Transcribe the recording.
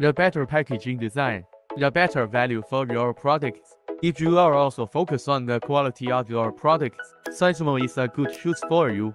the better packaging design, the better value for your products. If you are also focused on the quality of your products, SEISMO is a good choice for you.